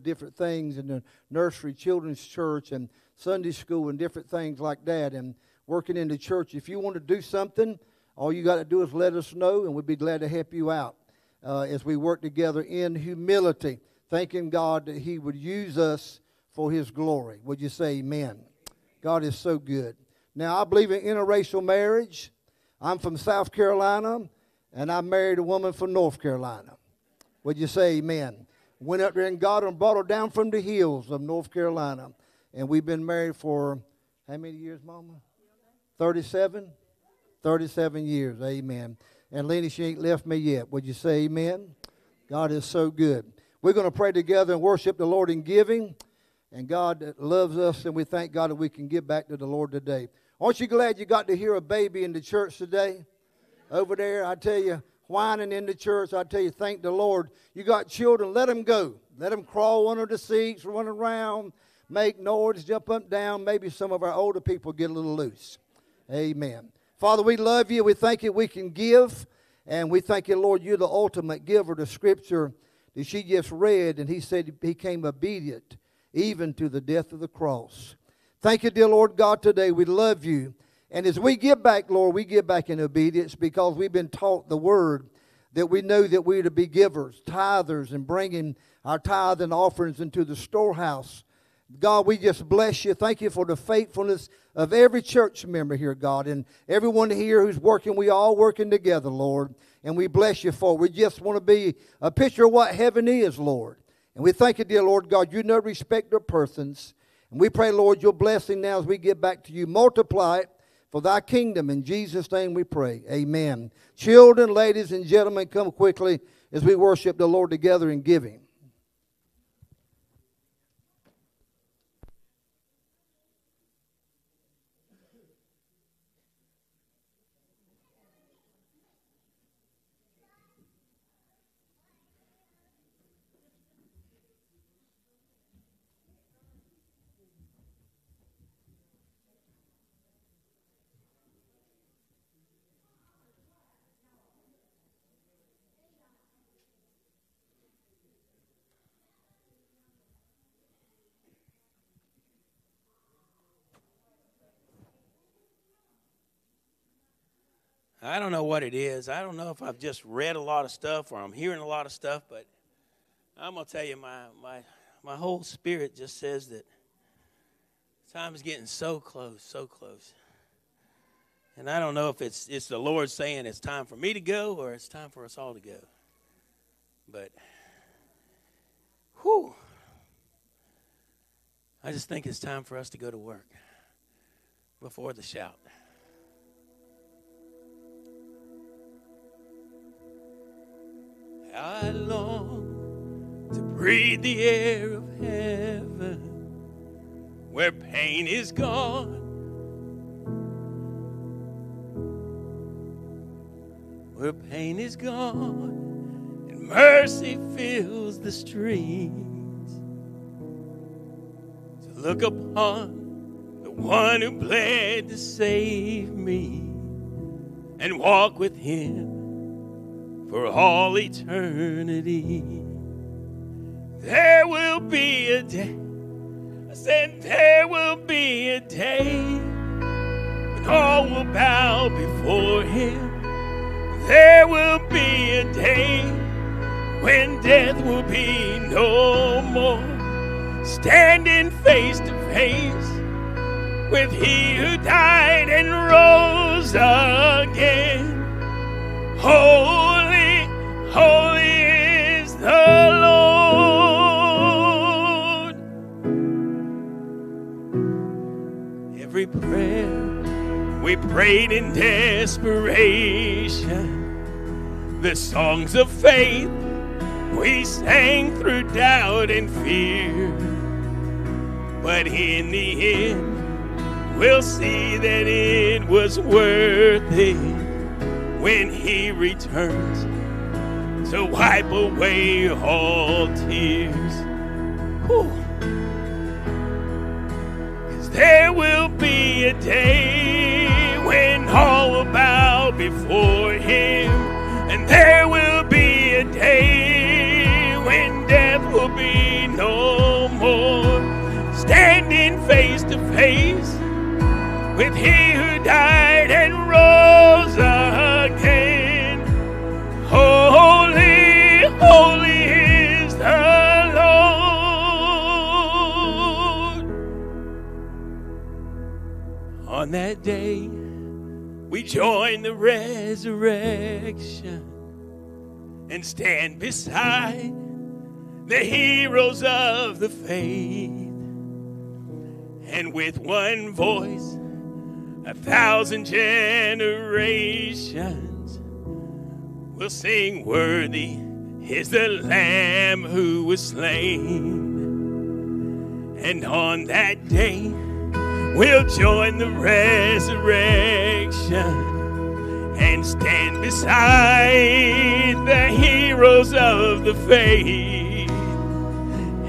different things in the nursery, children's church, and Sunday school, and different things like that, and working in the church. If you want to do something, all you got to do is let us know, and we'd be glad to help you out uh, as we work together in humility, thanking God that He would use us for His glory. Would you say amen? God is so good. Now, I believe in interracial marriage. I'm from South Carolina, and I married a woman from North Carolina. Would you say amen? Went up there and got her and brought her down from the hills of North Carolina. And we've been married for how many years, Mama? 37? 37 years. Amen. And Lenny, she ain't left me yet. Would you say amen? God is so good. We're going to pray together and worship the Lord in giving. And God loves us, and we thank God that we can give back to the Lord today. Aren't you glad you got to hear a baby in the church today? Over there, I tell you, whining in the church. I tell you, thank the Lord. You got children, let them go. Let them crawl under the seats, run around, make noise, jump up and down. Maybe some of our older people get a little loose. Amen. Father, we love you. We thank you we can give. And we thank you, Lord, you're the ultimate giver. The scripture that she just read, and he said he came obedient even to the death of the cross. Thank you, dear Lord God, today. We love you. And as we give back, Lord, we give back in obedience because we've been taught the word that we know that we're to be givers, tithers, and bringing our tithe and offerings into the storehouse. God, we just bless you. Thank you for the faithfulness of every church member here, God, and everyone here who's working. We all working together, Lord, and we bless you for. It. We just want to be a picture of what heaven is, Lord. And we thank you, dear Lord God. You know respect of persons. And we pray, Lord, your blessing now as we get back to you. Multiply it for thy kingdom. In Jesus' name we pray. Amen. Children, ladies, and gentlemen, come quickly as we worship the Lord together in giving. I don't know what it is. I don't know if I've just read a lot of stuff or I'm hearing a lot of stuff, but I'm gonna tell you, my my my whole spirit just says that time is getting so close, so close. And I don't know if it's it's the Lord saying it's time for me to go or it's time for us all to go. But whew. I just think it's time for us to go to work before the shout. I long to breathe the air of heaven where pain is gone. Where pain is gone and mercy fills the streets. To look upon the one who bled to save me and walk with him for all eternity. There will be a day, I said, there will be a day when all will bow before Him. There will be a day when death will be no more. Standing face to face with He who died and rose again. Holy Holy is the Lord. Every prayer we prayed in desperation, the songs of faith we sang through doubt and fear. But in the end, we'll see that it was worth it when He returns to wipe away all tears. Whew. Cause there will be a day when all will bow before Him, and there will be a day when death will be no more. Standing face to face with He who died. That day we join the resurrection and stand beside the heroes of the faith. And with one voice, a thousand generations will sing, Worthy is the Lamb who was slain. And on that day, we'll join the resurrection and stand beside the heroes of the faith.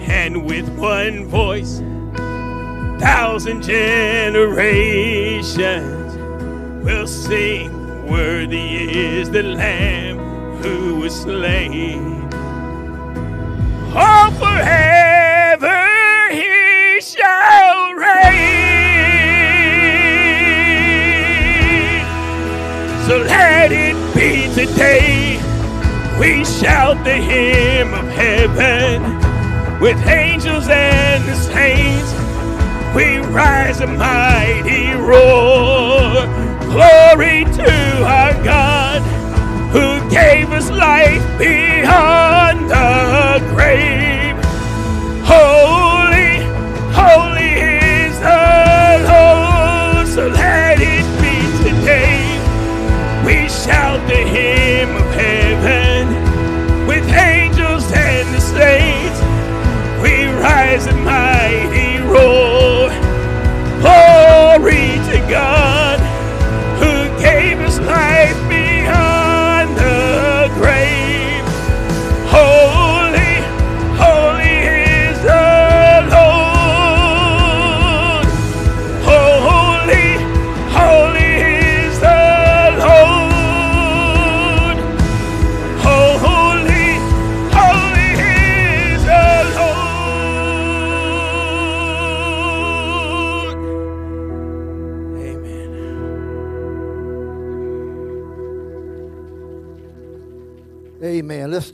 And with one voice, thousand generations will sing, Worthy is the Lamb who was slain. Oh, forever he shall reign. So let it be today. We shout the hymn of heaven with angels and the saints. We rise a mighty roar. Glory to our God who gave us life beyond the grave. Holy, holy mighty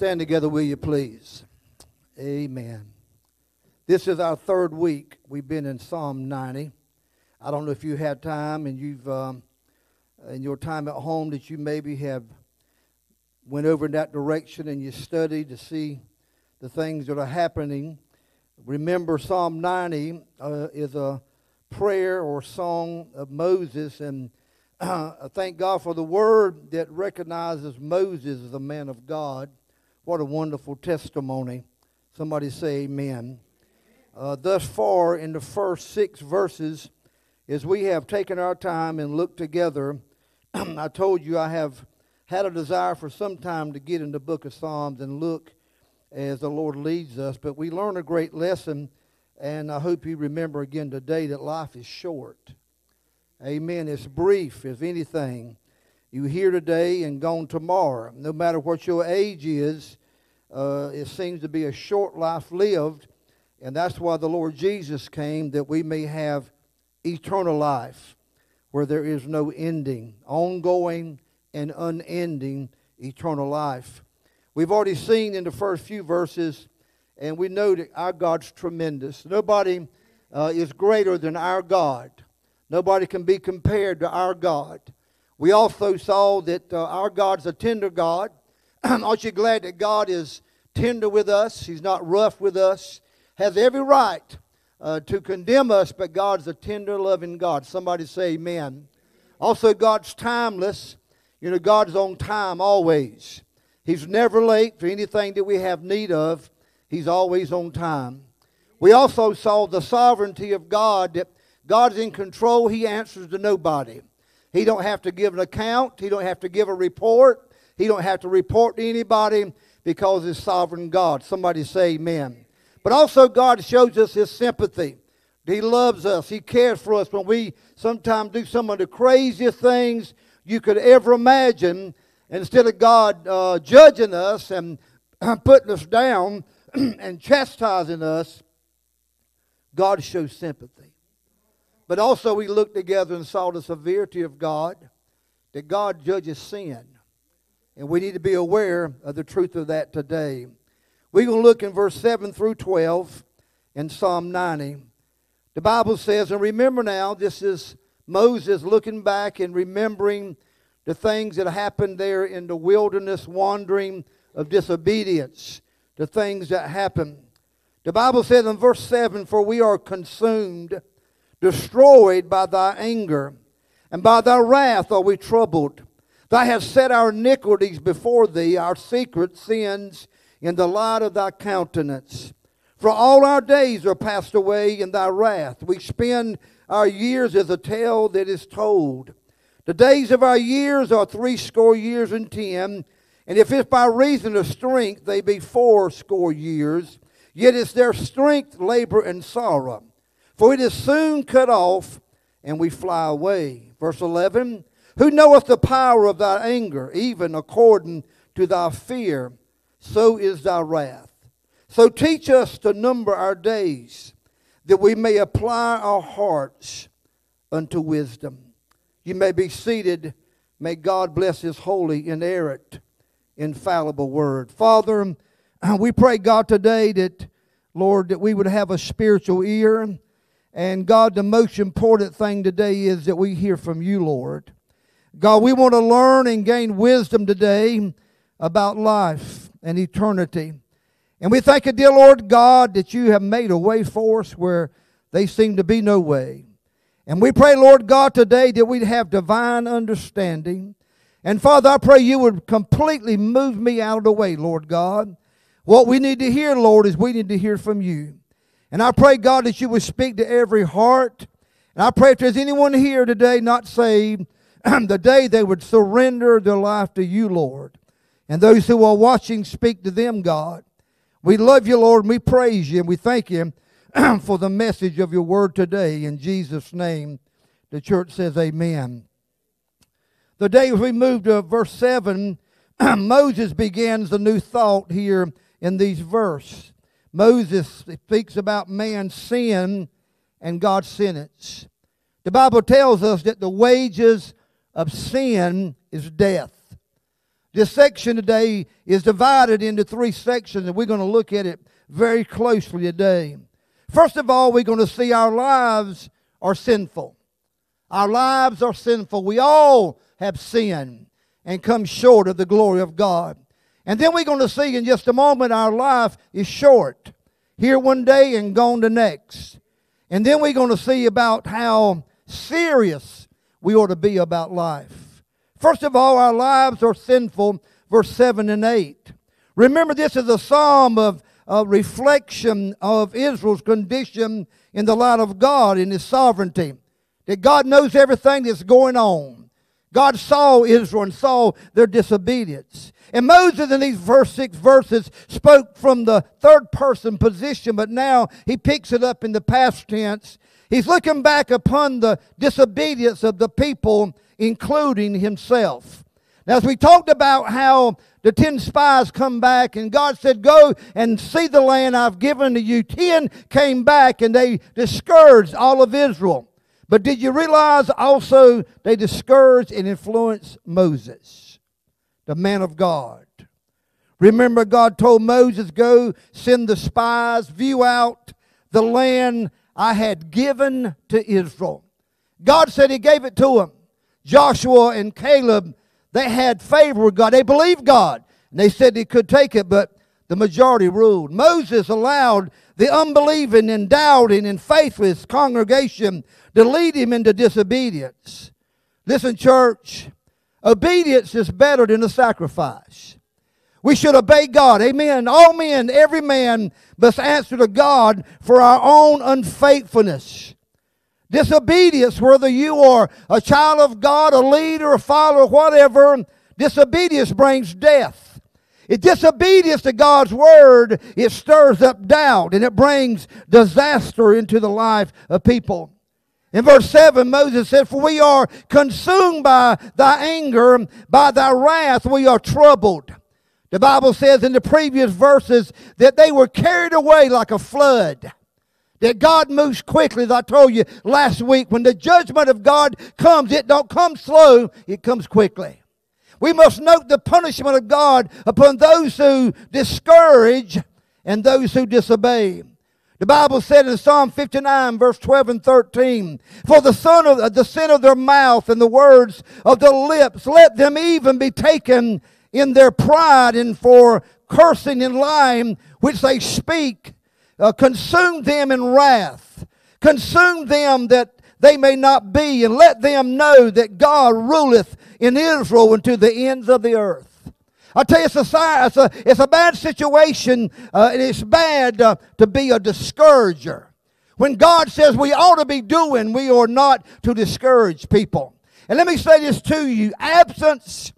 stand together, will you please? Amen. This is our third week. We've been in Psalm 90. I don't know if you had time and you've, um, in your time at home, that you maybe have went over in that direction and you studied to see the things that are happening. Remember, Psalm 90 uh, is a prayer or song of Moses, and I thank God for the word that recognizes Moses as a man of God. What a wonderful testimony. Somebody say amen. Uh, thus far, in the first six verses, as we have taken our time and looked together, I told you I have had a desire for some time to get in the book of Psalms and look as the Lord leads us. But we learn a great lesson, and I hope you remember again today that life is short. Amen. It's brief, if anything. You here today and gone tomorrow. No matter what your age is, uh, it seems to be a short life lived. And that's why the Lord Jesus came, that we may have eternal life, where there is no ending, ongoing and unending eternal life. We've already seen in the first few verses, and we know that our God's tremendous. Nobody uh, is greater than our God. Nobody can be compared to our God. We also saw that uh, our God's a tender God. Aren't you glad that God is tender with us? He's not rough with us. Has every right uh, to condemn us, but God's a tender, loving God. Somebody say amen. Also, God's timeless. You know, God's on time always. He's never late for anything that we have need of. He's always on time. We also saw the sovereignty of God that God's in control. He answers to nobody. He don't have to give an account. He don't have to give a report. He don't have to report to anybody because he's sovereign God. Somebody say amen. But also God shows us his sympathy. He loves us. He cares for us when we sometimes do some of the craziest things you could ever imagine. Instead of God uh, judging us and putting us down and chastising us, God shows sympathy. But also, we looked together and saw the severity of God, that God judges sin. And we need to be aware of the truth of that today. We're going to look in verse 7 through 12 in Psalm 90. The Bible says, and remember now, this is Moses looking back and remembering the things that happened there in the wilderness, wandering of disobedience, the things that happened. The Bible says in verse 7 For we are consumed, destroyed by thy anger, and by thy wrath are we troubled. Thou hast set our iniquities before thee, our secret sins in the light of thy countenance. For all our days are passed away in thy wrath. We spend our years as a tale that is told. The days of our years are threescore years and ten, and if it's by reason of strength, they be fourscore years. Yet is their strength labor and sorrow. For it is soon cut off, and we fly away. Verse 11 Who knoweth the power of thy anger, even according to thy fear, so is thy wrath. So teach us to number our days, that we may apply our hearts unto wisdom. You may be seated. May God bless his holy, inerrant, infallible word. Father, we pray, God, today that, Lord, that we would have a spiritual ear. And God, the most important thing today is that we hear from you, Lord. God, we want to learn and gain wisdom today about life and eternity. And we thank you, dear Lord God, that you have made a way for us where they seem to be no way. And we pray, Lord God, today that we'd have divine understanding. And Father, I pray you would completely move me out of the way, Lord God. What we need to hear, Lord, is we need to hear from you. And I pray, God, that you would speak to every heart. And I pray if there's anyone here today not saved, the day they would surrender their life to you, Lord. And those who are watching, speak to them, God. We love you, Lord, and we praise you, and we thank you for the message of your word today. In Jesus' name, the church says, Amen. The day as we move to verse 7, Moses begins a new thought here in these verses. Moses speaks about man's sin and God's sentence. The Bible tells us that the wages of sin is death. This section today is divided into three sections, and we're going to look at it very closely today. First of all, we're going to see our lives are sinful. Our lives are sinful. We all have sinned and come short of the glory of God. And then we're going to see in just a moment our life is short. Here one day and gone the next. And then we're going to see about how serious we ought to be about life. First of all, our lives are sinful, verse 7 and 8. Remember, this is a psalm of a reflection of Israel's condition in the light of God in His sovereignty. That God knows everything that's going on. God saw Israel and saw their disobedience. And Moses, in these first six verses, spoke from the third person position, but now he picks it up in the past tense. He's looking back upon the disobedience of the people including himself. Now, as we talked about how the ten spies come back and God said, Go and see the land I've given to you. Ten came back and they discouraged all of Israel. But did you realize also they discouraged and influenced Moses, the man of God? Remember, God told Moses, Go send the spies, view out the land I had given to Israel. God said He gave it to them. Joshua and Caleb, they had favor with God. They believed God. And they said they could take it, but the majority ruled. Moses allowed the unbelieving and doubting and faithless congregation to lead him into disobedience. Listen, church, obedience is better than a sacrifice. We should obey God. Amen. All men, every man must answer to God for our own unfaithfulness. Disobedience, whether you are a child of God, a leader, a follower, whatever, disobedience brings death. If disobedience to God's word, it stirs up doubt and it brings disaster into the life of people. In verse 7, Moses said, For we are consumed by thy anger, by thy wrath we are troubled. The Bible says in the previous verses that they were carried away like a flood that God moves quickly, as I told you last week. When the judgment of God comes, it don't come slow, it comes quickly. We must note the punishment of God upon those who discourage and those who disobey. The Bible said in Psalm 59, verse 12 and 13, For the son of the sin of their mouth and the words of the lips, let them even be taken in their pride and for cursing and lying which they speak. Uh, consume them in wrath. Consume them that they may not be, and let them know that God ruleth in Israel unto the ends of the earth. I tell you, it's a, it's a, it's a bad situation, uh, and it's bad uh, to be a discourager. When God says we ought to be doing, we are not to discourage people. And let me say this to you absence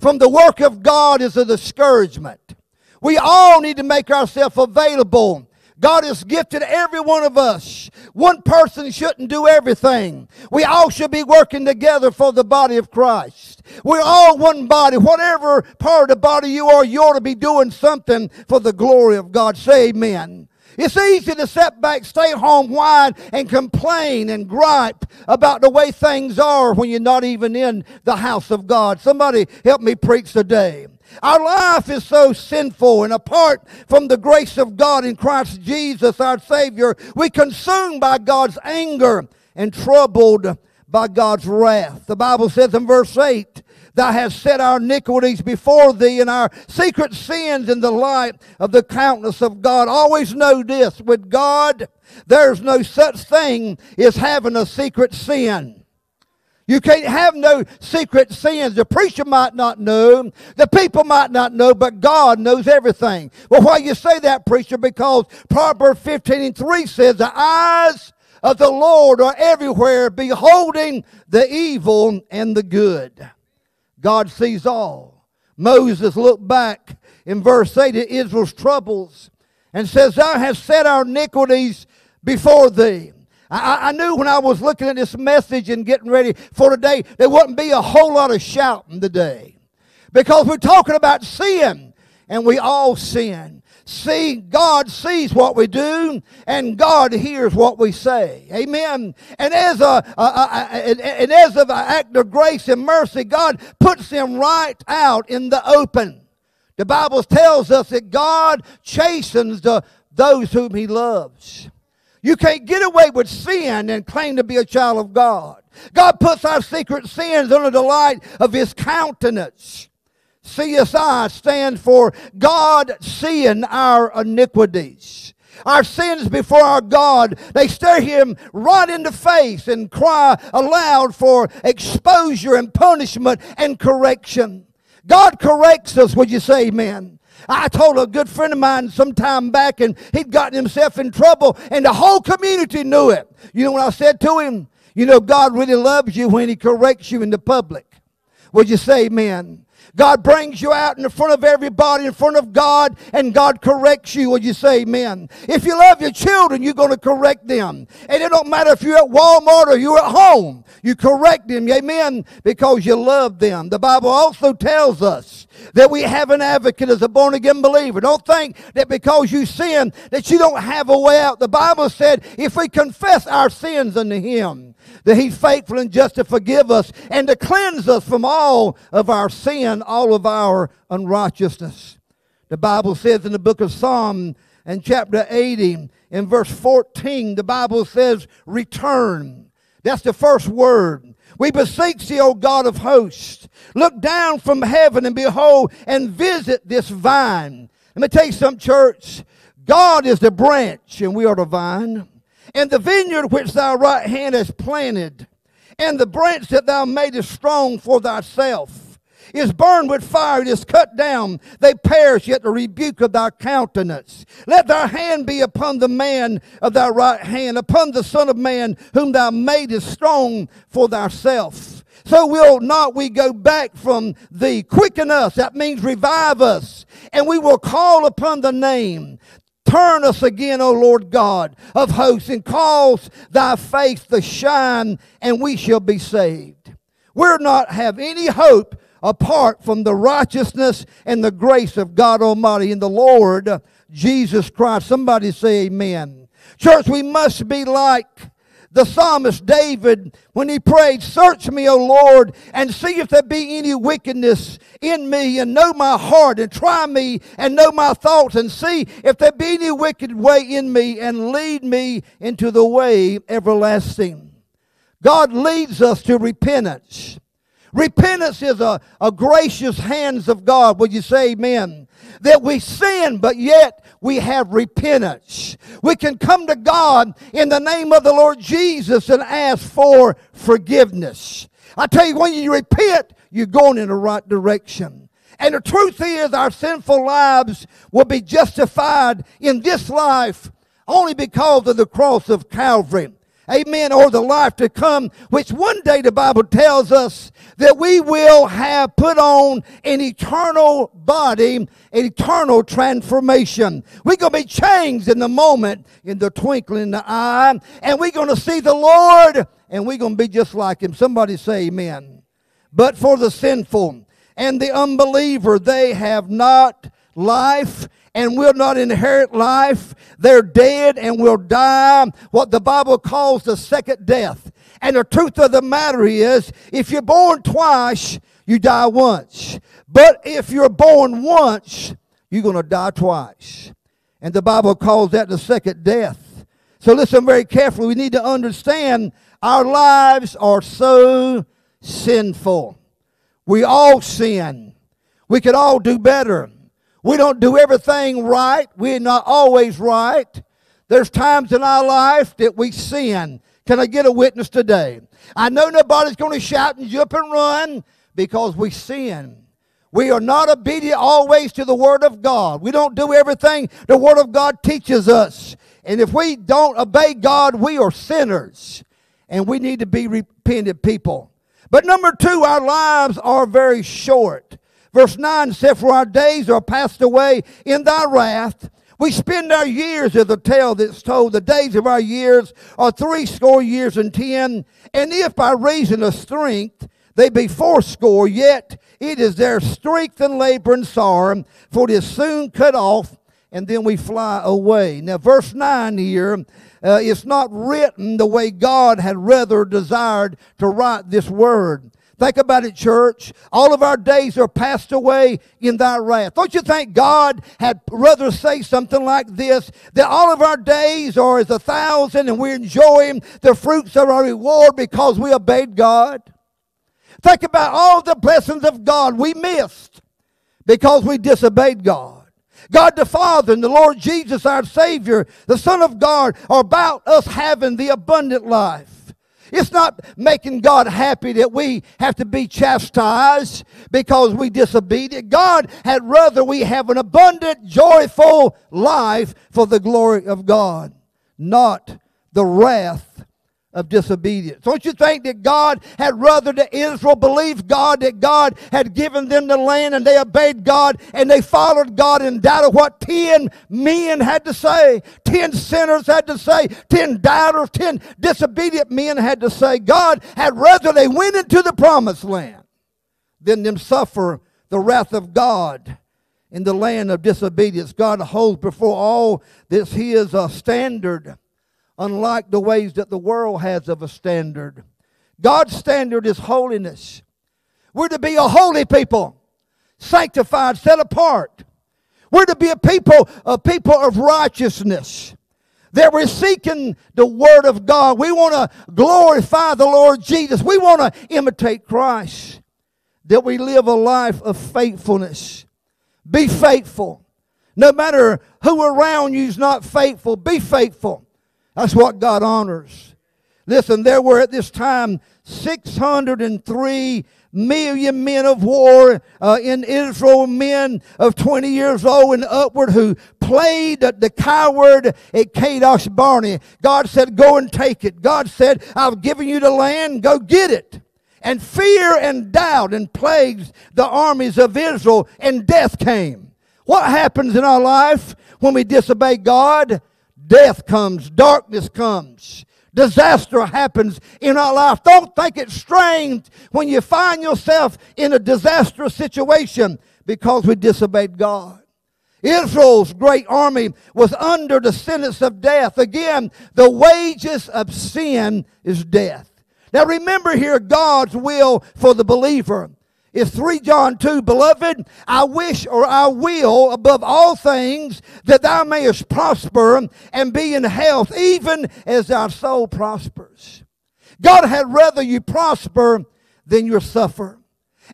from the work of God is a discouragement. We all need to make ourselves available God has gifted every one of us. One person shouldn't do everything. We all should be working together for the body of Christ. We're all one body. Whatever part of the body you are, you ought to be doing something for the glory of God. Say amen. It's easy to sit back, stay home, whine, and complain and gripe about the way things are when you're not even in the house of God. Somebody help me preach today. Our life is so sinful, and apart from the grace of God in Christ Jesus, our Savior, we consumed by God's anger and troubled by God's wrath. The Bible says in verse 8, Thou hast set our iniquities before thee and our secret sins in the light of the countenance of God. Always know this with God, there's no such thing as having a secret sin. You can't have no secret sins. The preacher might not know, the people might not know, but God knows everything. Well, why you say that, preacher? Because Proverbs 15 and 3 says, The eyes of the Lord are everywhere, beholding the evil and the good. God sees all. Moses looked back in verse 8 at Israel's troubles and says, Thou hast set our iniquities before thee. I, I, knew when I was looking at this message and getting ready for today, there wouldn't be a whole lot of shouting today. Because we're talking about sin, and we all sin. See, God sees what we do, and God hears what we say. Amen. And as a, a, a, and as of an act of grace and mercy, God puts them right out in the open. The Bible tells us that God chastens the, those whom He loves. You can't get away with sin and claim to be a child of God. God puts our secret sins under the light of His countenance. CSI stands for God seeing our iniquities. Our sins before our God, they stare Him right in the face and cry aloud for exposure and punishment and correction. God corrects us, would you say amen? I told a good friend of mine some time back, and he'd gotten himself in trouble, and the whole community knew it. You know what I said to him? You know, God really loves you when He corrects you in the public. Would you say amen? God brings you out in front of everybody, in front of God, and God corrects you. Would you say amen? If you love your children, you're going to correct them. And it don't matter if you're at Walmart or you're at home. You correct them, amen, because you love them. The Bible also tells us that we have an advocate as a born again believer. Don't think that because you sin that you don't have a way out. The Bible said if we confess our sins unto him, that He's faithful and just to forgive us and to cleanse us from all of our sin, all of our unrighteousness. The Bible says in the book of Psalm and chapter 80 in verse 14, the Bible says, return. That's the first word. We beseech thee, O God of hosts, look down from heaven and behold and visit this vine. Let me tell you something, church. God is the branch and we are the vine and the vineyard which thy right hand has planted, and the branch that thou madest strong for thyself, is burned with fire, it is cut down, they perish yet the rebuke of thy countenance. Let thy hand be upon the man of thy right hand, upon the Son of Man, whom thou madest strong for thyself. So will not we go back from thee. Quicken us, that means revive us, and we will call upon the name. Turn us again, O Lord God of hosts, and cause thy face to shine, and we shall be saved. We'll not have any hope apart from the righteousness and the grace of God Almighty and the Lord Jesus Christ. Somebody say amen. Church, we must be like the psalmist David, when he prayed, Search me, O Lord, and see if there be any wickedness in me, and know my heart, and try me, and know my thoughts, and see if there be any wicked way in me, and lead me into the way everlasting. God leads us to repentance. Repentance is a, a gracious hands of God. Would you say amen? That we sin, but yet we have repentance. We can come to God in the name of the Lord Jesus and ask for forgiveness. I tell you, when you repent, you're going in the right direction. And the truth is, our sinful lives will be justified in this life only because of the cross of Calvary. Amen. Or the life to come, which one day the Bible tells us that we will have put on an eternal body, an eternal transformation. We're going to be changed in the moment, in the twinkling of the eye, and we're going to see the Lord, and we're going to be just like Him. Somebody say amen. But for the sinful and the unbeliever, they have not life and will not inherit life. They're dead and will die what the Bible calls the second death. And the truth of the matter is, if you're born twice, you die once. But if you're born once, you're going to die twice. And the Bible calls that the second death. So listen very carefully. We need to understand our lives are so sinful. We all sin. We could all do better. We don't do everything right. We're not always right. There's times in our life that we sin. Can I get a witness today? I know nobody's going to shout and jump and run because we sin. We are not obedient always to the Word of God. We don't do everything the Word of God teaches us. And if we don't obey God, we are sinners. And we need to be repentant people. But number two, our lives are very short. Verse 9 said, For our days are passed away in thy wrath. We spend our years as a tale that's told. The days of our years are three score years and ten. And if by reason of strength they be fourscore, yet it is their strength and labor and sorrow, for it is soon cut off, and then we fly away. Now, verse 9 here, uh, it's not written the way God had rather desired to write this word. Think about it, church. All of our days are passed away in thy wrath. Don't you think God had rather say something like this? That all of our days are as a thousand and we're enjoying the fruits of our reward because we obeyed God? Think about all the blessings of God we missed because we disobeyed God. God the Father and the Lord Jesus, our Savior, the Son of God, are about us having the abundant life. It's not making God happy that we have to be chastised because we disobedient. God had rather we have an abundant, joyful life for the glory of God, not the wrath of disobedience. Don't you think that God had rather that Israel believed God, that God had given them the land and they obeyed God and they followed God in doubt of what 10 men had to say, 10 sinners had to say, 10 doubters, 10 disobedient men had to say. God had rather they went into the promised land than them suffer the wrath of God in the land of disobedience. God holds before all this His a standard unlike the ways that the world has of a standard. God's standard is holiness. We're to be a holy people, sanctified, set apart. We're to be a people, a people of righteousness. That we're seeking the Word of God. We want to glorify the Lord Jesus. We want to imitate Christ. That we live a life of faithfulness. Be faithful. No matter who around you is not faithful, be faithful. That's what God honors. Listen, there were at this time 603 million men of war uh, in Israel, men of 20 years old and upward who played the coward at Kadesh Barnea. God said, Go and take it. God said, I've given you the land, go get it. And fear and doubt and plagues the armies of Israel, and death came. What happens in our life when we disobey God? Death comes, darkness comes, disaster happens in our life. Don't think it's strange when you find yourself in a disastrous situation because we disobeyed God. Israel's great army was under the sentence of death. Again, the wages of sin is death. Now remember here God's will for the believer is 3 John 2, Beloved, I wish or I will above all things that thou mayest prosper and be in health, even as thy soul prospers. God had rather you prosper than you suffer.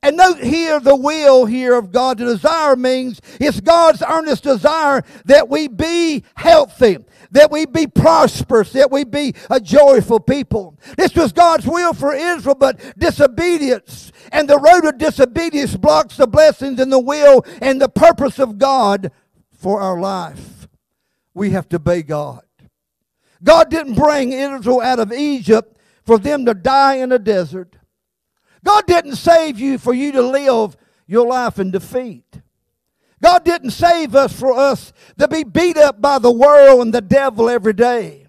And note here the will here of God. The desire means it's God's earnest desire that we be healthy, that we be prosperous, that we be a joyful people. This was God's will for Israel, but disobedience and the road of disobedience blocks the blessings and the will and the purpose of God for our life. We have to obey God. God didn't bring Israel out of Egypt for them to die in a desert. God didn't save you for you to live your life in defeat. God didn't save us for us to be beat up by the world and the devil every day.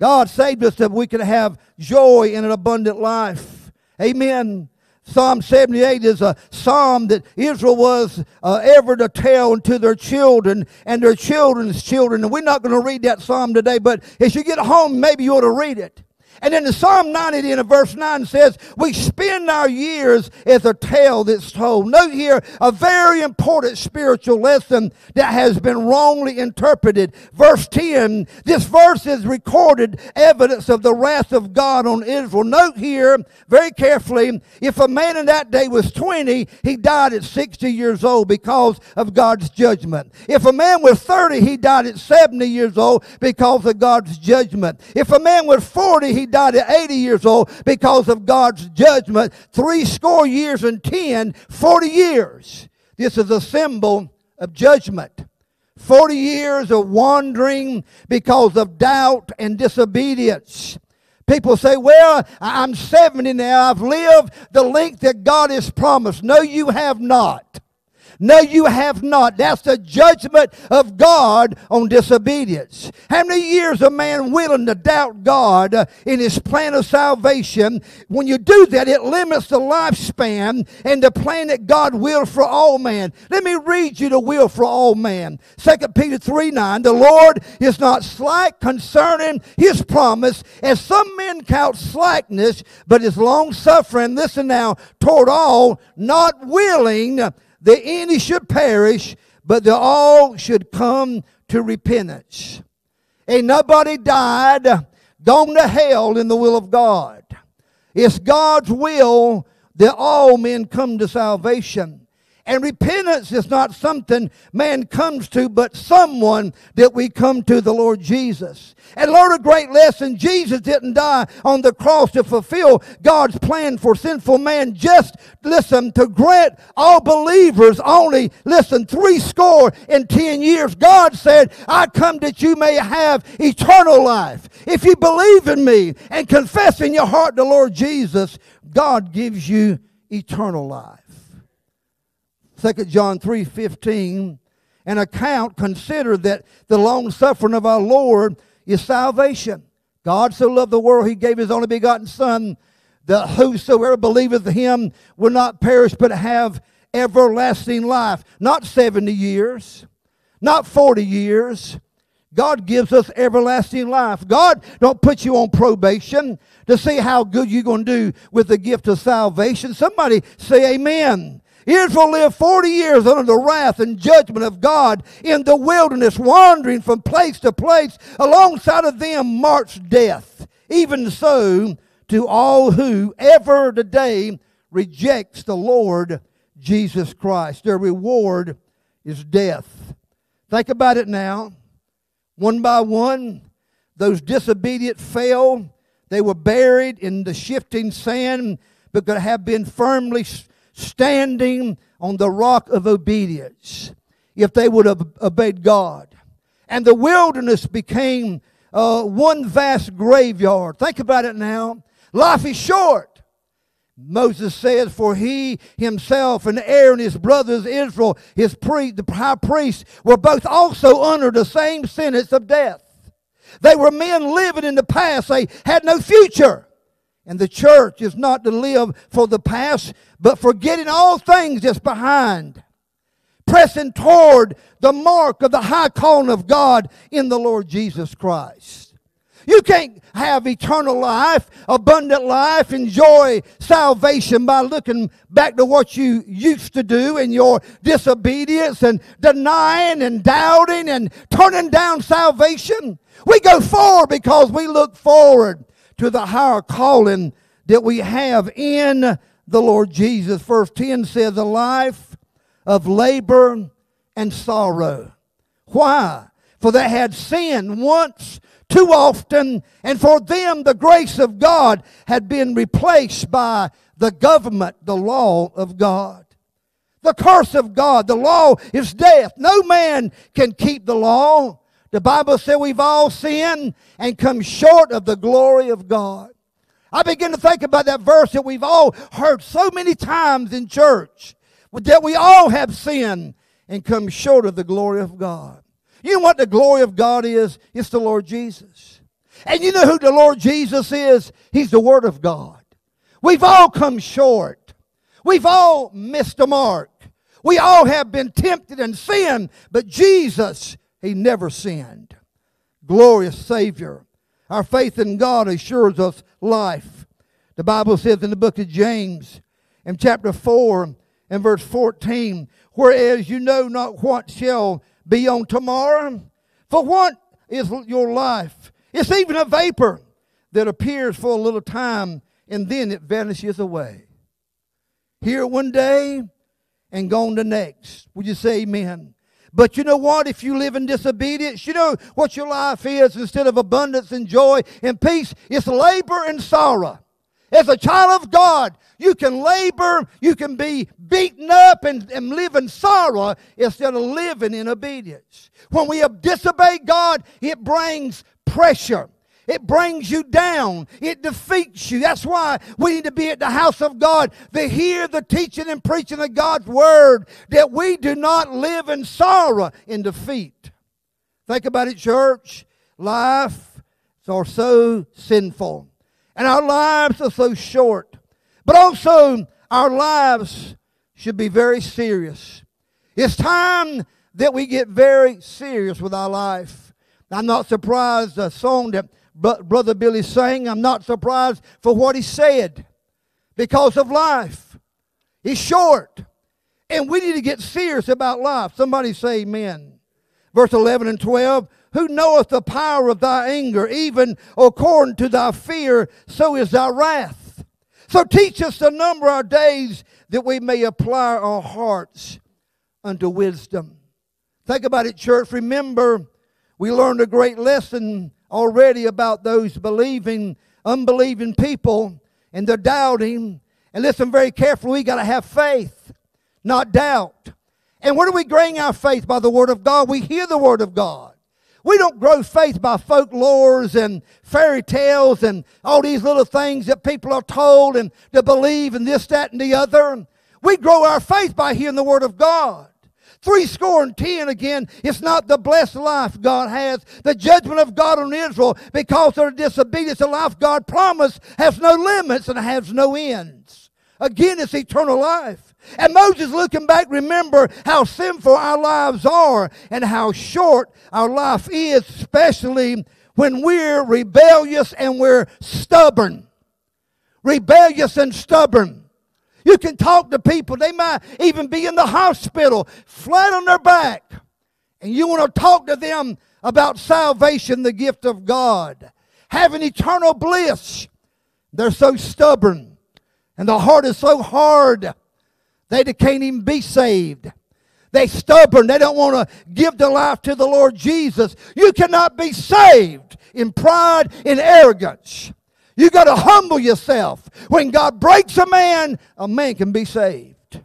God saved us that we could have joy in an abundant life. Amen. Psalm 78 is a psalm that Israel was uh, ever to tell to their children and their children's children. And we're not going to read that psalm today, but as you get home, maybe you ought to read it. And then the Psalm 90 in verse 9 says, We spend our years as a tale that's told. Note here a very important spiritual lesson that has been wrongly interpreted. Verse 10, this verse is recorded evidence of the wrath of God on Israel. Note here very carefully, if a man in that day was 20, he died at 60 years old because of God's judgment. If a man was 30, he died at 70 years old because of God's judgment. If a man was 40, he died at 80 years old because of God's judgment. Three score years and ten, 40 years. This is a symbol of judgment. 40 years of wandering because of doubt and disobedience. People say, Well, I'm 70 now. I've lived the length that God has promised. No, you have not. No, you have not. That's the judgment of God on disobedience. How many years a man willing to doubt God uh, in his plan of salvation? When you do that, it limits the lifespan and the plan that God will for all man. Let me read you the will for all man. 2 Peter 3 9. The Lord is not slack concerning his promise, as some men count slackness, but is long suffering. Listen now, toward all, not willing that any should perish, but that all should come to repentance. Ain't nobody died, gone to hell in the will of God. It's God's will that all men come to salvation. And repentance is not something man comes to, but someone that we come to the Lord Jesus. And learn a great lesson. Jesus didn't die on the cross to fulfill God's plan for sinful man. Just listen to grant all believers only, listen, three score in ten years. God said, I come that you may have eternal life. If you believe in me and confess in your heart the Lord Jesus, God gives you eternal life. 2 John 3 15, an account, consider that the long suffering of our Lord is salvation. God so loved the world, he gave his only begotten Son, that whosoever believeth him will not perish but have everlasting life. Not 70 years, not 40 years. God gives us everlasting life. God don't put you on probation to see how good you're going to do with the gift of salvation. Somebody say amen. Israel lived 40 years under the wrath and judgment of God in the wilderness, wandering from place to place. Alongside of them marched death. Even so, to all who ever today rejects the Lord Jesus Christ. Their reward is death. Think about it now. One by one, those disobedient fell. They were buried in the shifting sand, but could have been firmly standing on the rock of obedience if they would have obeyed God. And the wilderness became uh, one vast graveyard. Think about it now. Life is short. Moses says, For he himself and Aaron, his brothers Israel, his priest, the high priest, were both also under the same sentence of death. They were men living in the past. They had no future. And the church is not to live for the past, but forgetting all things that's behind. pressing toward the mark of the high calling of God in the Lord Jesus Christ. You can't have eternal life, abundant life, enjoy salvation by looking back to what you used to do and your disobedience and denying and doubting and turning down salvation. We go forward because we look forward to the higher calling that we have in the Lord Jesus. Verse 10 says, a life of labor and sorrow. Why? For they had sinned once too often, and for them the grace of God had been replaced by the government, the law of God. The curse of God, the law is death. No man can keep the law. The Bible said we've all sinned and come short of the glory of God. I begin to think about that verse that we've all heard so many times in church that we all have sinned and come short of the glory of God. You know what the glory of God is? It's the Lord Jesus. And you know who the Lord Jesus is? He's the Word of God. We've all come short. We've all missed the mark. We all have been tempted and sinned, but Jesus, He never sinned. Glorious Savior. Our faith in God assures us life. The Bible says in the book of James, in chapter 4 and verse 14, whereas you know not what shall be on tomorrow. For what is your life? It's even a vapor that appears for a little time and then it vanishes away. Here one day and gone the next. Would you say amen? But you know what? If you live in disobedience, you know what your life is instead of abundance and joy and peace? It's labor and sorrow. As a child of God, you can labor, you can be beaten up and, and live in sorrow instead of living in obedience. When we disobey God, it brings pressure. It brings you down. It defeats you. That's why we need to be at the house of God to hear the teaching and preaching of God's word, that we do not live in sorrow in defeat. Think about it, church. Life are so sinful. And our lives are so short. But also, our lives should be very serious. It's time that we get very serious with our life. I'm not surprised the song that But brother Billy sang, I'm not surprised for what he said because of life. It's short. And we need to get serious about life. Somebody say amen. Verse 11 and 12 who knoweth the power of thy anger, even according to thy fear, so is thy wrath. So teach us to number our days that we may apply our hearts unto wisdom. Think about it, church. Remember, we learned a great lesson already about those believing, unbelieving people and they're doubting. And listen very carefully, we got to have faith, not doubt. And where do we gain our faith? By the Word of God. We hear the Word of God. We don't grow faith by folklores and fairy tales and all these little things that people are told and to believe and this, that, and the other. We grow our faith by hearing the Word of God. Three score and ten again, it's not the blessed life God has. The judgment of God on Israel because of their disobedience, the life God promised has no limits and has no ends. Again, it's eternal life. And Moses, looking back, remember how sinful our lives are and how short our life is, especially when we're rebellious and we're stubborn. Rebellious and stubborn. You can talk to people, they might even be in the hospital, flat on their back, and you want to talk to them about salvation, the gift of God, having eternal bliss. They're so stubborn, and the heart is so hard they can't even be saved. They stubborn. They don't want to give their life to the Lord Jesus. You cannot be saved in pride in arrogance. You got to humble yourself. When God breaks a man, a man can be saved.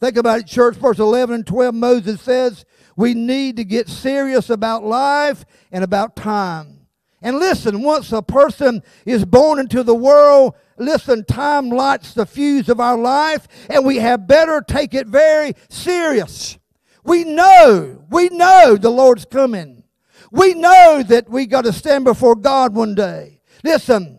Think about it, church. Verse 11 and 12, Moses says, we need to get serious about life and about time. And listen, once a person is born into the world, Listen, time lights the fuse of our life, and we had better take it very serious. We know, we know the Lord's coming. We know that we got to stand before God one day. Listen,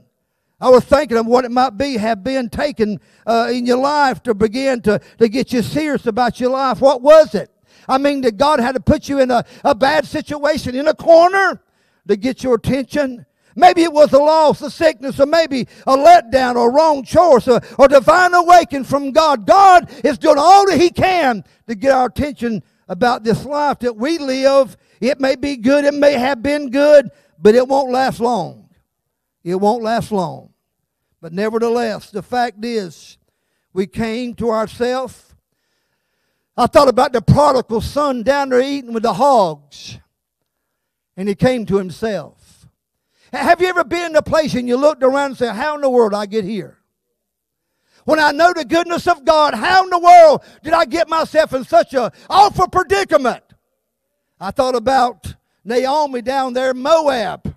I was thinking of what it might be have been taken uh, in your life to begin to, to get you serious about your life. What was it? I mean, that God had to put you in a, a bad situation, in a corner to get your attention. Maybe it was a loss, a sickness, or maybe a letdown or a wrong choice or, or divine awakening from God. God is doing all that He can to get our attention about this life that we live. It may be good, it may have been good, but it won't last long. It won't last long. But nevertheless, the fact is, we came to ourselves. I thought about the prodigal son down there eating with the hogs, and he came to himself. Have you ever been in a place and you looked around and said, How in the world did I get here? When I know the goodness of God, how in the world did I get myself in such a awful predicament? I thought about Naomi down there Moab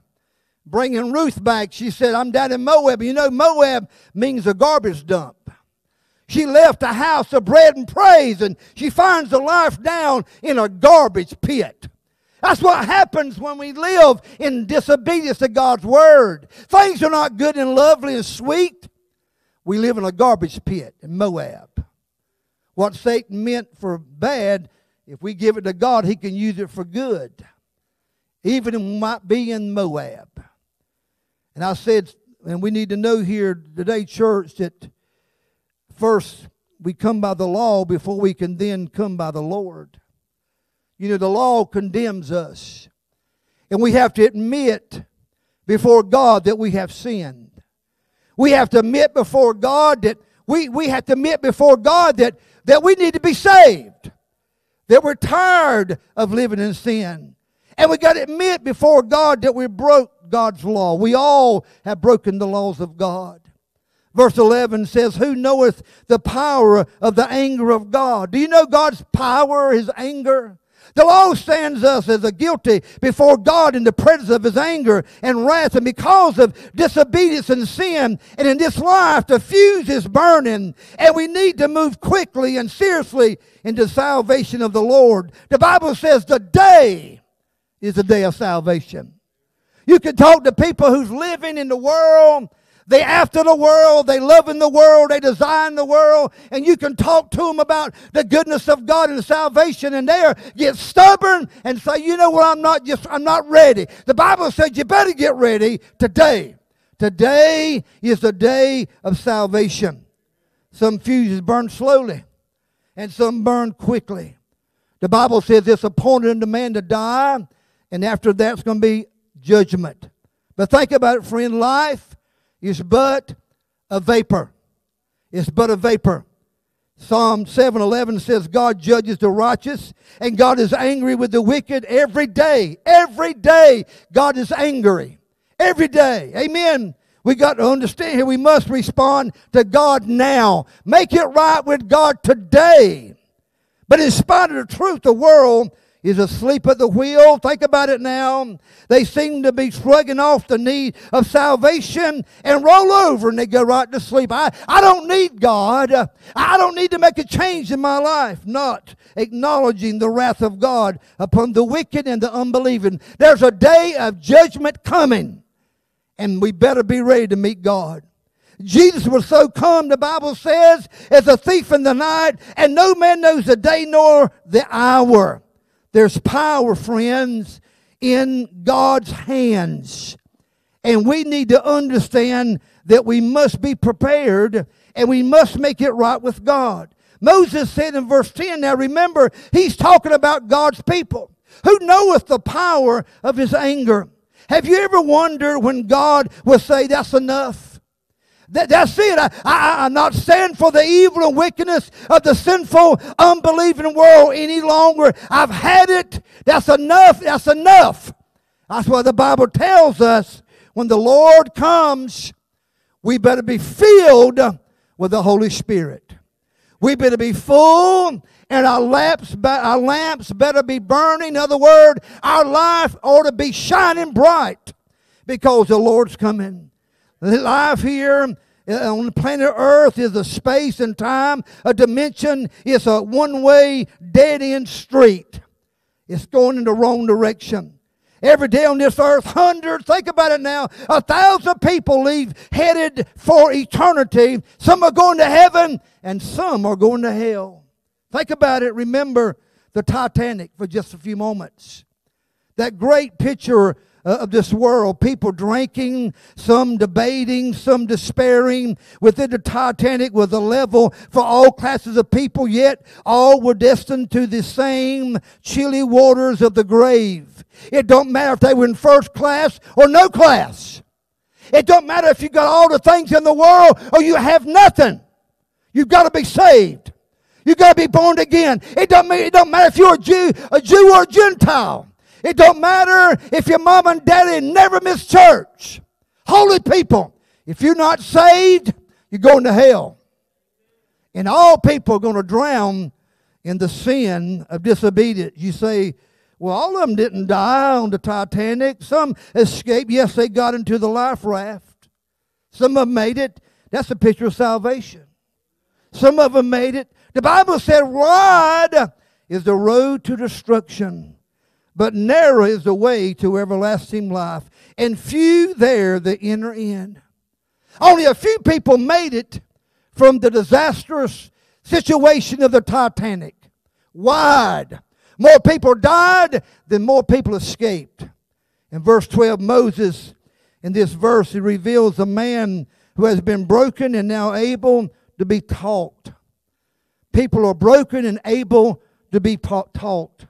bringing Ruth back. She said, I'm down in Moab. You know, Moab means a garbage dump. She left a house of bread and praise and she finds her life down in a garbage pit. That's what happens when we live in disobedience to God's word. Things are not good and lovely and sweet. We live in a garbage pit in Moab. What Satan meant for bad, if we give it to God, he can use it for good. Even it might be in Moab. And I said, and we need to know here today, church, that first we come by the law before we can then come by the Lord. You know, the law condemns us. And we have to admit before God that we have sinned. We have to admit before God that we, we have to admit before God that, that we need to be saved. That we're tired of living in sin. And we got to admit before God that we're broke God's law. We all have broken the laws of God. Verse 11 says, Who knoweth the power of the anger of God? Do you know God's power, His anger? The law stands us as a guilty before God in the presence of His anger and wrath. And because of disobedience and sin, and in this life, the fuse is burning, and we need to move quickly and seriously into salvation of the Lord. The Bible says the day is the day of salvation. You can talk to people who's living in the world. They after the world, they love in the world, they design the world, and you can talk to them about the goodness of God and salvation, and they get stubborn and say, you know what, I'm not just, I'm not ready. The Bible says you better get ready today. Today is the day of salvation. Some fuses burn slowly, and some burn quickly. The Bible says it's appointed unto man to die, and after that's going to be judgment. But think about it, friend. Life is but a vapor. It's but a vapor. Psalm 7:11 says God judges the righteous and God is angry with the wicked every day. Every day God is angry. Every day. Amen. We got to understand here we must respond to God now. Make it right with God today. But in spite of the truth, the world is asleep at the wheel. Think about it now. They seem to be shrugging off the need of salvation and roll over and they go right to sleep. I, I don't need God. I don't need to make a change in my life. Not acknowledging the wrath of God upon the wicked and the unbelieving. There's a day of judgment coming and we better be ready to meet God. Jesus was so come, the Bible says, as a thief in the night, and no man knows the day nor the hour. There's power, friends, in God's hands. And we need to understand that we must be prepared and we must make it right with God. Moses said in verse 10, now remember, he's talking about God's people. Who knoweth the power of his anger? Have you ever wondered when God will say, That's enough? That, that's it. I, I, I'm not standing for the evil and wickedness of the sinful, unbelieving world any longer. I've had it. That's enough. That's enough. That's why the Bible tells us when the Lord comes, we better be filled with the Holy Spirit. We better be full and our lamps, our lamps better be burning. In other words, our life ought to be shining bright because the Lord's coming. Life here on the planet Earth is a space and time, a dimension. It's a one way, dead end street. It's going in the wrong direction. Every day on this earth, hundreds, think about it now, a thousand people leave headed for eternity. Some are going to heaven and some are going to hell. Think about it. Remember, the Titanic for just a few moments. That great picture Uh, of this world. People drinking, some debating, some despairing. Within the Titanic was a level for all classes of people, yet all were destined to the same chilly waters of the grave. It don't matter if they were in first class or no class. It don't matter if you got all the things in the world or you have nothing. You've got to be saved. You've got to be born again. It don't, it don't matter if you're a Jew, a Jew or a Gentile. It don't matter if your mom and daddy never miss church. Holy people, if you're not saved, you're going to hell. And all people are going to drown in the sin of disobedience. You say, well, all of them didn't die on the Titanic. Some escaped. Yes, they got into the life raft. Some of them made it. That's a picture of salvation. Some of them made it. The Bible said, wide is the road to destruction but narrow is the way to everlasting life, and few there that enter in. Only a few people made it from the disastrous situation of the Titanic. Wide. More people died than more people escaped. In verse 12, Moses, in this verse, he reveals a man who has been broken and now able to be taught. People are broken and able to be taught.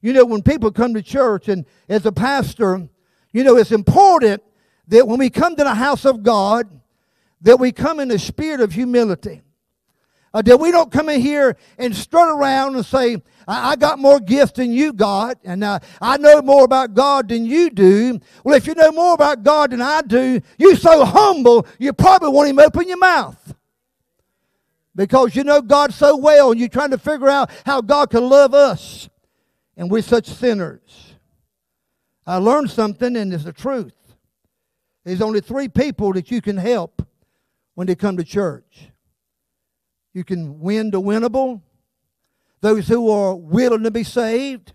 You know, when people come to church, and as a pastor, you know, it's important that when we come to the house of God, that we come in a spirit of humility. Uh, that we don't come in here and strut around and say, I, I got more gifts than you got, and uh, I know more about God than you do. Well, if you know more about God than I do, you're so humble, you probably won't even open your mouth. Because you know God so well, and you're trying to figure out how God can love us and we're such sinners. I learned something, and it's the truth. There's only three people that you can help when they come to church. You can win the winnable, those who are willing to be saved.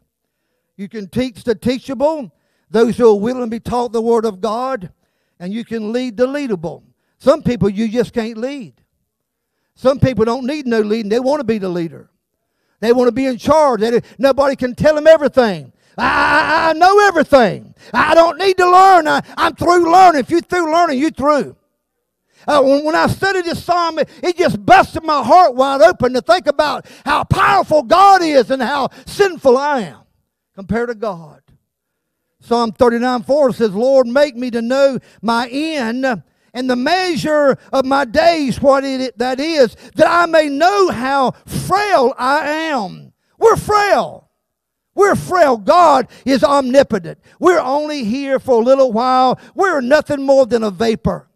You can teach the teachable, those who are willing to be taught the Word of God. And you can lead the leadable. Some people you just can't lead. Some people don't need no leading, they want to be the leader. They want to be in charge. They, nobody can tell them everything. I, I, know everything. I don't need to learn. I, am through learning. If you're through learning, you're through. Uh, when, when, I studied this psalm, it, it just busted my heart wide open to think about how powerful God is and how sinful I am compared to God. Psalm 39 4 says, Lord, make me to know my end and the measure of my days, what it, that is, that I may know how frail I am. We're frail. We're frail. God is omnipotent. We're only here for a little while. We're nothing more than a vapor.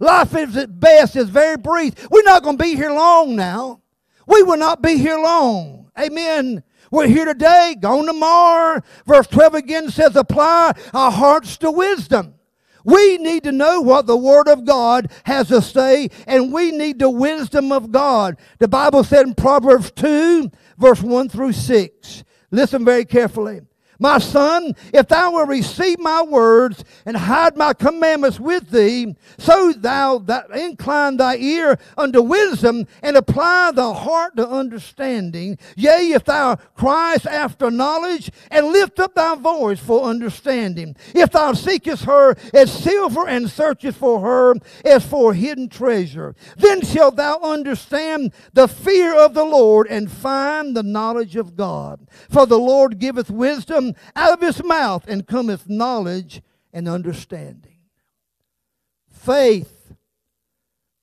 Life is at best is very brief. We're not going to be here long now. We will not be here long. Amen. We're here today, gone tomorrow. Verse 12 again says, apply our hearts to wisdom. We need to know what the Word of God has to say, and we need the wisdom of God. The Bible said in Proverbs 2, verse 1 through 6. Listen very carefully. My son, if thou wilt receive my words and hide my commandments with thee, so thou that incline thy ear unto wisdom and apply the heart to understanding. Yea, if thou criest after knowledge and lift up thy voice for understanding. If thou seekest her as silver and searchest for her as for hidden treasure, then shalt thou understand the fear of the Lord and find the knowledge of God. For the Lord giveth wisdom out of his mouth and cometh knowledge and understanding. Faith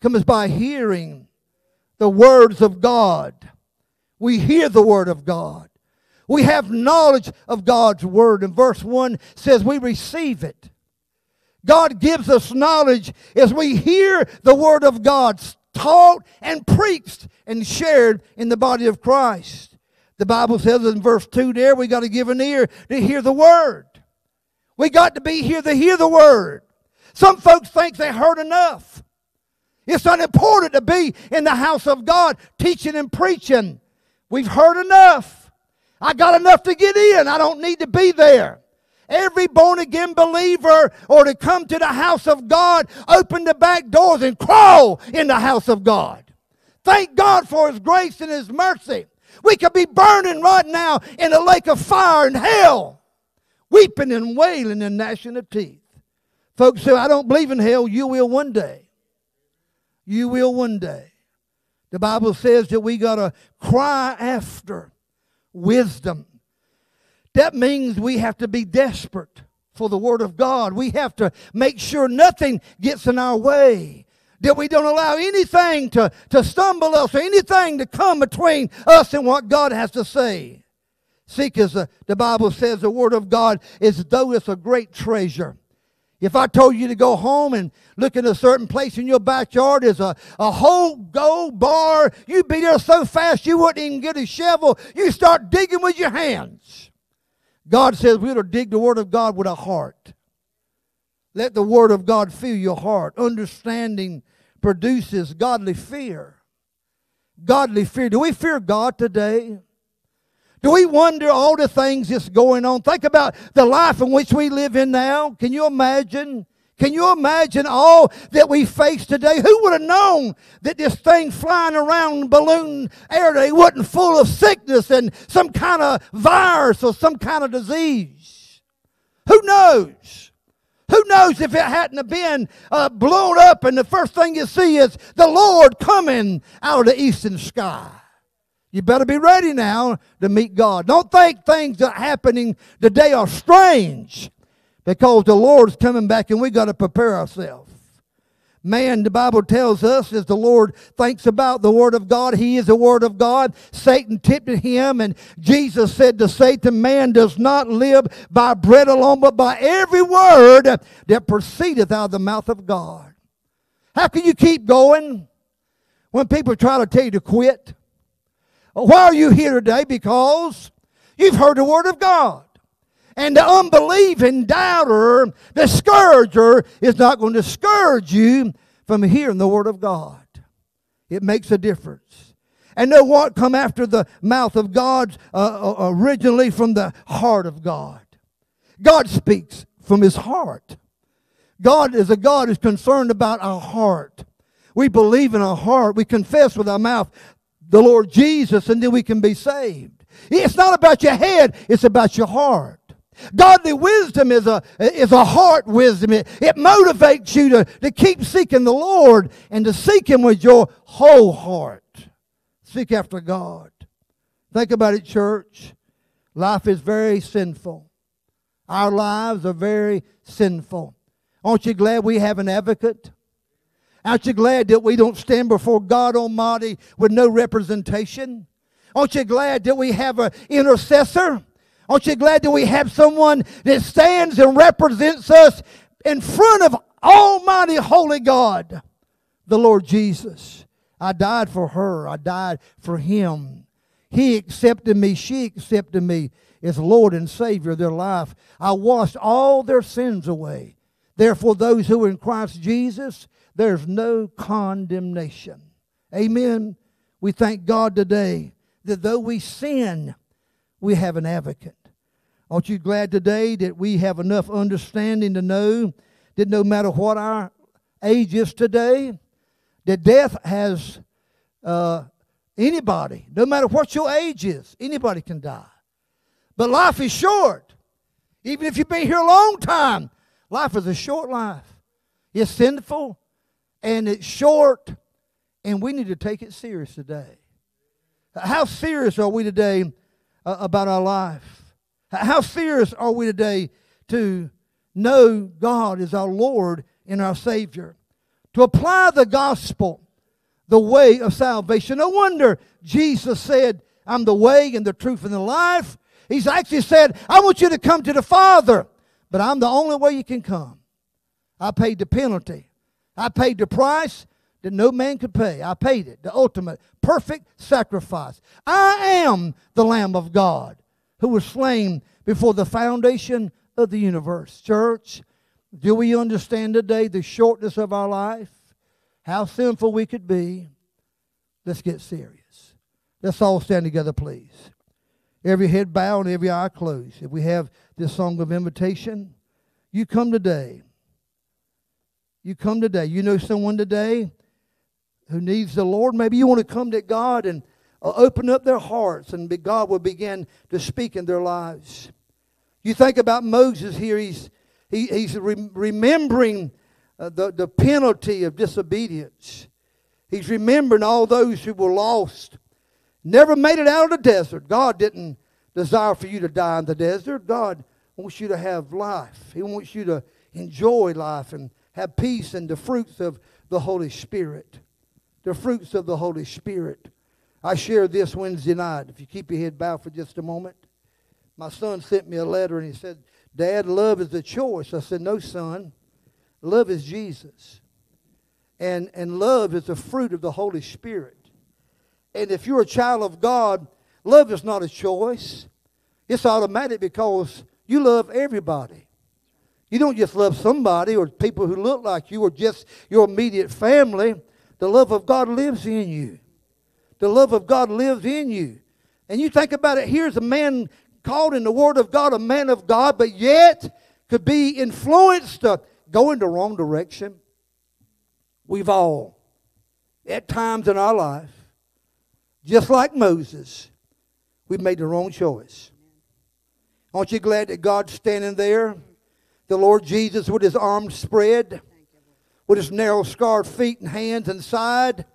comes by hearing the words of God. We hear the word of God. We have knowledge of God's word. And verse 1 says we receive it. God gives us knowledge as we hear the word of God taught and preached and shared in the body of Christ. The Bible says in verse 2 there, we got to give an ear to hear the word. We got to be here to hear the word. Some folks think they heard enough. It's unimportant to be in the house of God teaching and preaching. We've heard enough. I got enough to get in. I don't need to be there. Every born again believer or to come to the house of God, open the back doors and crawl in the house of God. Thank God for His grace and His mercy. We could be burning right now in a lake of fire in hell, weeping and wailing and gnashing of teeth. Folks say, I don't believe in hell. You will one day. You will one day. The Bible says that we got to cry after wisdom. That means we have to be desperate for the Word of God. We have to make sure nothing gets in our way. That we don't allow anything to, to stumble us or anything to come between us and what God has to say. Seek, as the, the Bible says, the Word of God is though it's a great treasure. If I told you to go home and look in a certain place in your backyard is a, a whole gold bar, you'd be there so fast you wouldn't even get a shovel. You start digging with your hands. God says we're to dig the Word of God with a heart. Let the Word of God fill your heart. Understanding produces godly fear. Godly fear. Do we fear God today? Do we wonder all the things that's going on? Think about the life in which we live in now. Can you imagine? Can you imagine all that we face today? Who would have known that this thing flying around balloon air today wasn't full of sickness and some kind of virus or some kind of disease? Who knows? Who knows if it hadn't been uh, blown up and the first thing you see is the Lord coming out of the eastern sky? You better be ready now to meet God. Don't think things that are happening today are strange because the Lord's coming back and we got to prepare ourselves. Man, the Bible tells us, as the Lord thinks about the Word of God, He is the Word of God. Satan tempted him, and Jesus said to Satan, Man does not live by bread alone, but by every word that proceedeth out of the mouth of God. How can you keep going when people try to tell you to quit? Why are you here today? Because you've heard the Word of God. And the unbelieving doubter, the scourger, is not going to scourge you from hearing the Word of God. It makes a difference. And know what? Come after the mouth of God uh, uh, originally from the heart of God. God speaks from his heart. God is a God who's concerned about our heart. We believe in our heart. We confess with our mouth the Lord Jesus, and then we can be saved. It's not about your head, it's about your heart. Godly wisdom is a, is a heart wisdom. It, it motivates you to, to keep seeking the Lord and to seek Him with your whole heart. Seek after God. Think about it, church. Life is very sinful. Our lives are very sinful. Aren't you glad we have an advocate? Aren't you glad that we don't stand before God Almighty with no representation? Aren't you glad that we have an intercessor? Aren't you glad that we have someone that stands and represents us in front of Almighty Holy God, the Lord Jesus? I died for her. I died for him. He accepted me. She accepted me as Lord and Savior of their life. I washed all their sins away. Therefore, those who are in Christ Jesus, there's no condemnation. Amen. We thank God today that though we sin, we have an advocate. Aren't you glad today that we have enough understanding to know that no matter what our age is today, that death has uh, anybody, no matter what your age is, anybody can die. But life is short. Even if you've been here a long time, life is a short life. It's sinful, and it's short, and we need to take it serious today. How serious are we today uh, about our life? How serious are we today to know God is our Lord and our Savior? To apply the gospel, the way of salvation. No wonder Jesus said, I'm the way and the truth and the life. He's actually said, I want you to come to the Father, but I'm the only way you can come. I paid the penalty. I paid the price that no man could pay. I paid it, the ultimate, perfect sacrifice. I am the Lamb of God who was slain before the foundation of the universe. Church, do we understand today the shortness of our life? How sinful we could be? Let's get serious. Let's all stand together, please. Every head bowed every eye closed. If we have this song of invitation, you come today you come today. You know someone today who needs the Lord. Maybe you want to come to God and uh, open up their hearts and God will begin to speak in their lives. You think about Moses here, he's, he, he's re- remembering uh, the, the penalty of disobedience. He's remembering all those who were lost, never made it out of the desert. God didn't desire for you to die in the desert. God wants you to have life, He wants you to enjoy life and have peace and the fruits of the Holy Spirit. The fruits of the Holy Spirit. I shared this Wednesday night. If you keep your head bowed for just a moment. My son sent me a letter and he said, Dad, love is a choice. I said, No, son. Love is Jesus. And, and love is the fruit of the Holy Spirit. And if you're a child of God, love is not a choice. It's automatic because you love everybody. You don't just love somebody or people who look like you or just your immediate family. The love of God lives in you. The love of God lives in you. And you think about it here's a man called in the Word of God, a man of God, but yet could be influenced to go in the wrong direction. We've all, at times in our life, just like Moses, we've made the wrong choice. Aren't you glad that God's standing there? The Lord Jesus with his arms spread, with his narrow scarred feet and hands and side.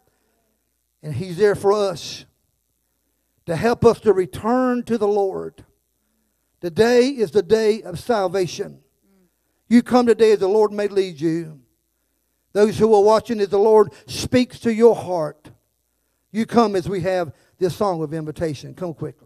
And he's there for us to help us to return to the Lord. Today is the day of salvation. You come today as the Lord may lead you. Those who are watching as the Lord speaks to your heart. You come as we have this song of invitation. Come quickly.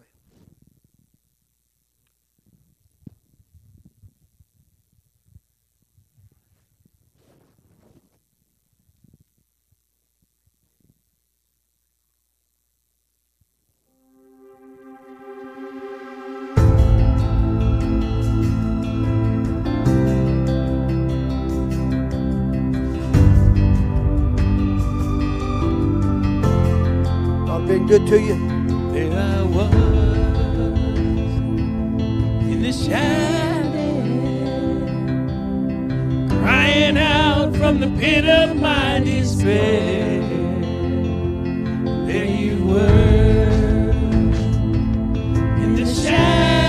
Good to you? There I was in the shadow, crying out from the pit of my despair. There you were in the shadows,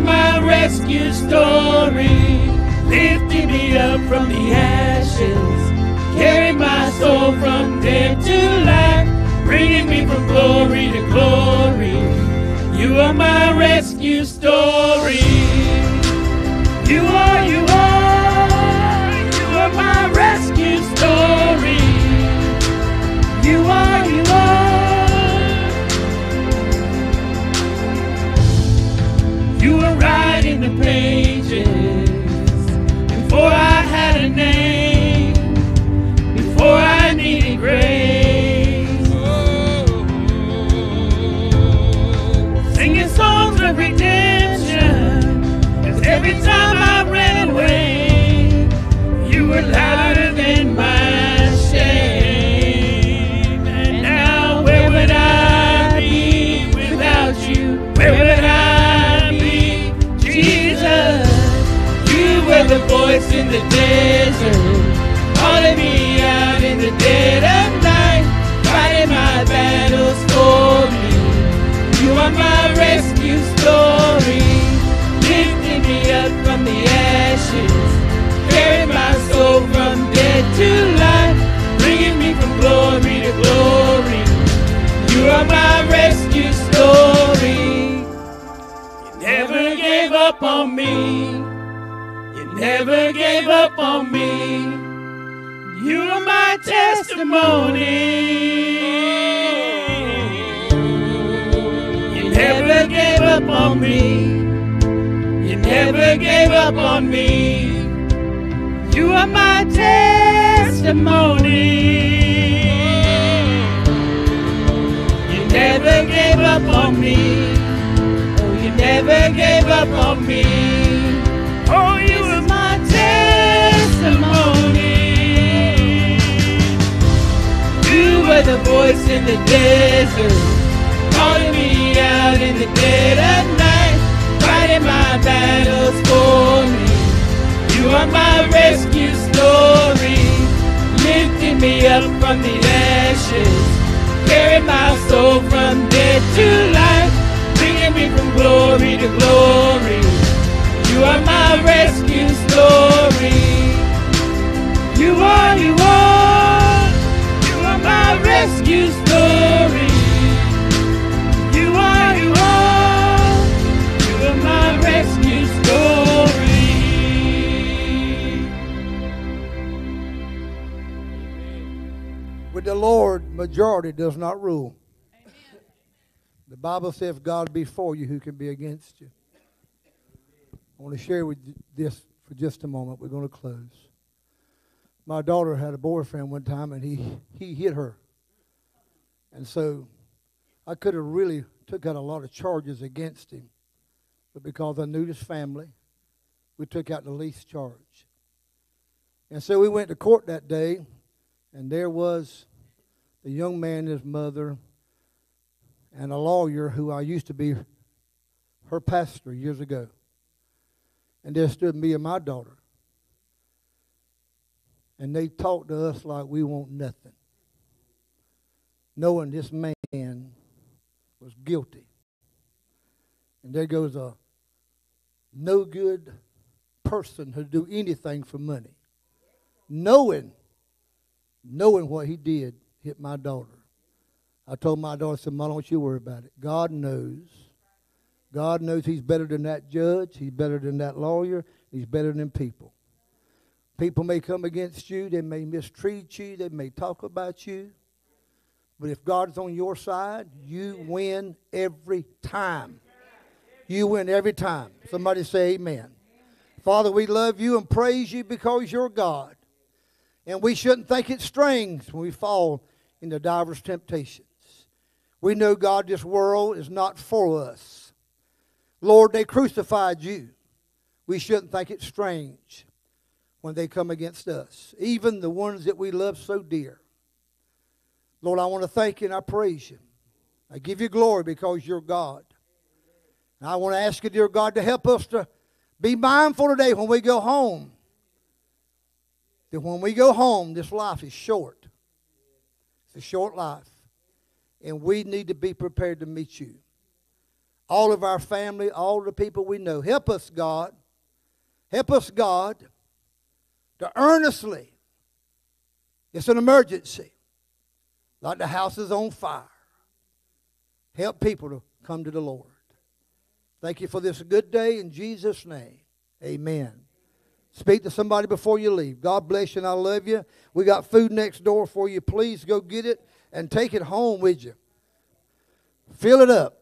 my rescue story, lifting me up from the ashes, carrying my soul from death to life, bringing me from glory to glory. You are my rescue story. You are, you are, you are my rescue story. You are. Writing never gave up on me. You are my testimony. You never gave up on me. You never gave up on me. You are my testimony. You never gave up on me. Oh, you never gave up on me. Voice in the desert, calling me out in the dead of night, fighting my battles for me. You are my rescue story, lifting me up from the ashes, carry my soul from death to life, bringing me from glory to glory. You are my rescue story. You are, you are, rescue story. You are, you are, you are my rescue story. With the Lord, majority does not rule. The Bible says, God be for you, who can be against you? I want to share with you this for just a moment. We're going to close. My daughter had a boyfriend one time, and he, he hit her. And so I could have really took out a lot of charges against him. But because I knew his family, we took out the least charge. And so we went to court that day, and there was the young man, his mother, and a lawyer who I used to be her pastor years ago. And there stood me and my daughter. And they talked to us like we want nothing, knowing this man was guilty. And there goes a no good person who'd do anything for money, knowing, knowing what he did, hit my daughter. I told my daughter, I said, Mom, don't you worry about it. God knows. God knows He's better than that judge. He's better than that lawyer. He's better than people. People may come against you. They may mistreat you. They may talk about you. But if God is on your side, you win every time. You win every time. Somebody say amen. Father, we love you and praise you because you're God. And we shouldn't think it strange when we fall into divers temptations. We know, God, this world is not for us. Lord, they crucified you. We shouldn't think it strange when they come against us, even the ones that we love so dear. Lord, I want to thank you and I praise you. I give you glory because you're God. And I want to ask you, dear God, to help us to be mindful today when we go home. That when we go home, this life is short. It's a short life. And we need to be prepared to meet you. All of our family, all the people we know. Help us, God. Help us, God, to earnestly. It's an emergency. Like the house is on fire. Help people to come to the Lord. Thank you for this good day in Jesus' name. Amen. Speak to somebody before you leave. God bless you and I love you. We got food next door for you. Please go get it and take it home with you. Fill it up.